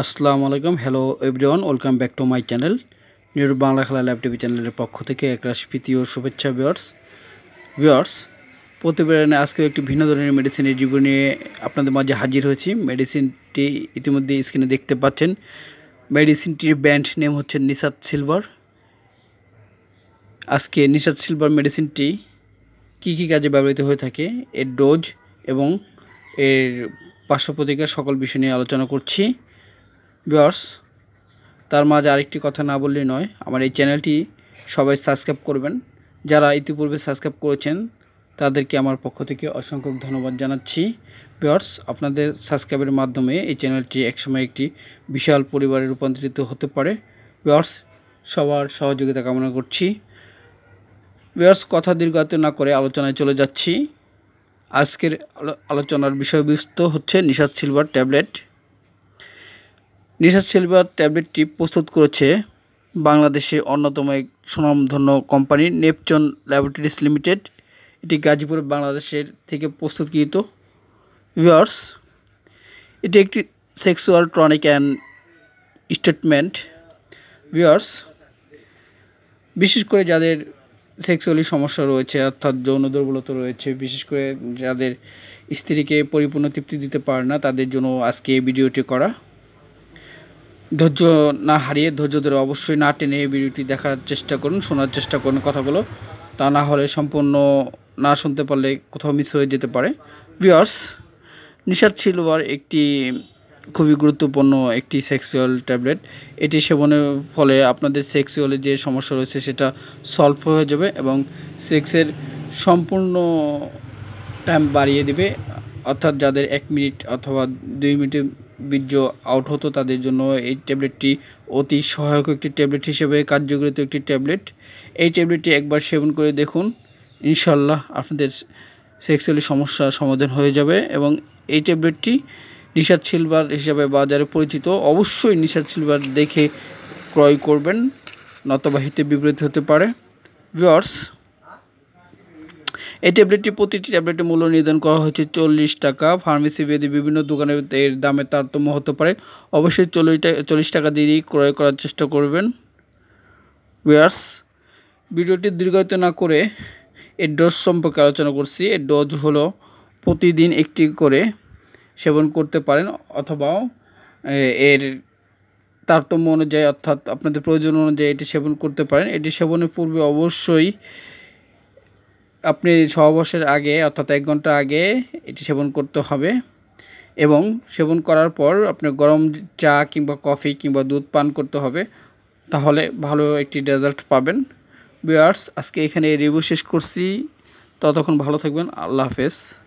আসসালামু আলাইকুম। Hello everyone welcome back to my channel নিউর Bangla খেলা ল্যাব টিভি চ্যানেলের পক্ষ থেকে এক রাশি প্রীতি ও শুভেচ্ছা ভিওর্স ভিওর্স প্রতিবেদনে আজকে একটি ভিন্ন ধরনের মেডিসিনের রিভিউ নিয়ে আপনাদের মাঝে হাজির হয়েছি। মেডিসিনটি ইতিমধ্যে স্ক্রিনে দেখতে পাচ্ছেন। মেডিসিনটির ব্যান্ড নেম হচ্ছে নিসাদ সিলভার আজকে নিসাদ সিলভার মেডিসিনটি কি কি কাজে ব্যবহৃত হয়ে থাকে, এর ডোজ এবং এর পার্শ্ব সকল বিষয় নিয়ে আলোচনা করছি। ভিওর্স তার মাঝে আরেকটি কথা না বললেই নয়, আমার এই চ্যানেলটি সবাই সাবস্ক্রাইব করবেন। যারা ইতিপূর্বে সাবস্ক্রাইব করেছেন, তাদেরকে আমার পক্ষ থেকে অসংখ্য ধন্যবাদ জানাচ্ছি। ভিওর্স আপনাদের সাবস্ক্রাইবের মাধ্যমে এই চ্যানেলটি একসময় একটি বিশাল পরিবারে রূপান্তরিত হতে পারে। ভিওর্স সবার সহযোগিতা কামনা করছি। ভিওর্স কথা দীর্ঘায়িত না করে আলোচনায় চলে যাচ্ছি। আজকের আলোচনার বিষয়বস্তু হচ্ছে Nishad silver tablet. Nishad silver ট্যাবলেটটি প্রস্তুত করেছে বাংলাদেশের অন্যতম এক সুনামধন্য কোম্পানি, নেপচন ল্যাবরেটরিজ লিমিটেড। এটি গাজীপুর, বাংলাদেশের থেকে প্রস্তুতকৃত। ভিওয়ার্স এটি একটি sexual tonic and statement. Viewers বিশেষ করে যাদের সেক্সুয়ালি সমস্যা রয়েছে, অর্থাৎ যৌন দুর্বলতা রয়েছে, বিশেষ করে যাদের স্ত্রীকে পরিপূর্ণ তৃপ্তি দিতে পারে না, তাদের জন্য আজকে এই ভিডিওটি করা। ধৈর্য না হারিয়ে ধৈর্য ধরে অবশ্যই না টেনে এই ভিডিওটি দেখার চেষ্টা করুন, শোনার চেষ্টা করুন কথাগুলো। তা না হলে সম্পূর্ণ না শুনতে পারলে কোথাও মিস হয়ে যেতে পারে। ভিওর্স নিশাদ সিলভার একটি খুবই গুরুত্বপূর্ণ একটি সেক্সুয়াল ট্যাবলেট এটি সেবনের ফলে আপনাদের সেক্সুয়ালে যে সমস্যা রয়েছে সেটা সলভ হয়ে যাবে এবং সেক্সের সম্পূর্ণ টাইম বাড়িয়ে দেবে। অর্থাৎ যাদের এক মিনিট অথবা দুই মিনিটে বীর্য আউট হতো তাদের জন্য। এই ট্যাবলেটটি অতি সহায়ক একটি ট্যাবলেট হিসেবে কার্যকরিত একটি ট্যাবলেট এই ট্যাবলেটটি একবার সেবন করে দেখুন ইনশাল্লাহ আপনাদের সেক্সুয়ালি সমস্যা সমাধান হয়ে যাবে এবং এই ট্যাবলেটটি নিশাদ সিলভার হিসাবে বাজারে পরিচিত। অবশ্যই নিশাদ সিলভার দেখে ক্রয় করবেন নতবাহিতে বিপরীত হতে পারে। ভিওর্স এই ট্যাবলেটটি প্রতিটি ট্যাবলেটের মূল্য নির্ধারণ করা হয়েছে চল্লিশ টাকা। ফার্মেসি বেদি বিভিন্ন দোকানে এর দামে তারতম্য হতে পারে। অবশ্যই চল্লিশ টাকা চল্লিশ টাকা দিয়েই ক্রয় করার চেষ্টা করবেন। ওয়ার্স ভিডিওটি দীর্ঘায়িত না করে এর ডোজ সম্পর্কে আলোচনা করছি। এর ডোজ হলো প্রতিদিন একটি করে সেবন করতে পারেন অথবা এর তারতম্য অনুযায়ী অর্থাৎ আপনাদের প্রয়োজন অনুযায়ী এটি সেবন করতে পারেন। এটি সেবনের পূর্বে অবশ্যই আপনি সহবাসের আগে, অর্থাৎ এক ঘণ্টা আগে এটি সেবন করতে হবে এবং সেবন করার পর আপনি গরম চা কিংবা কফি কিংবা দুধ পান করতে হবে, তাহলে ভালো একটি রেজাল্ট পাবেন। বিয়ার্স আজকে এখানে রিভিউ শেষ করছি। ততক্ষণ ভালো থাকবেন। আল্লাহ হাফেজ।